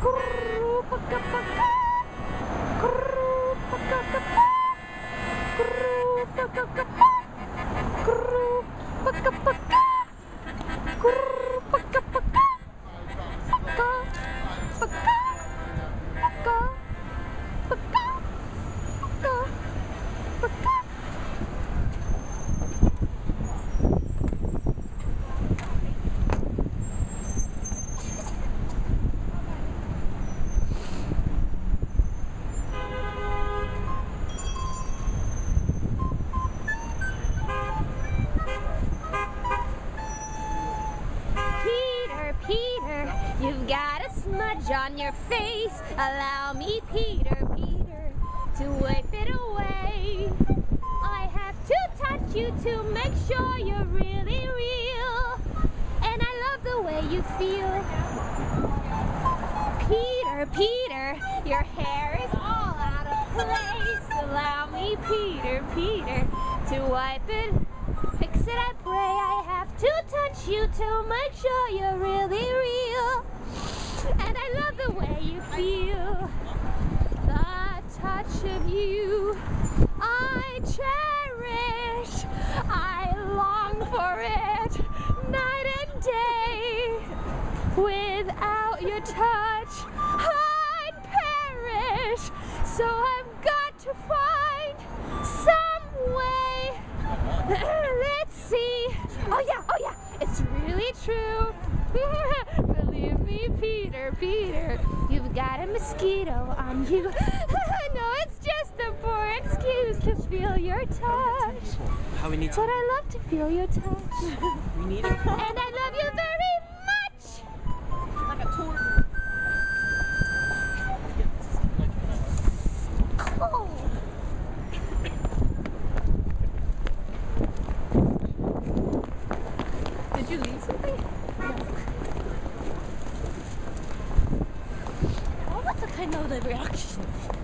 Kru, on your face. Allow me, Peter, Peter, to wipe it away. I have to touch you to make sure you're really real. And I love the way you feel. Peter, Peter, your hair is all out of place. Allow me, Peter, Peter, to wipe it. Fix it, I you to make sure you're really real. And I love the way you feel. The touch of you, I cherish. I long for it night and day. Without your touch, I'd perish. So I've got to find some way. Let's see. Oh yeah, oh yeah, it's really true. Believe me, Peter, Peter, you've got a mosquito on you. no, it's just a poor excuse to feel your touch. How we need But I love to feel your touch. we need it. I know the reaction.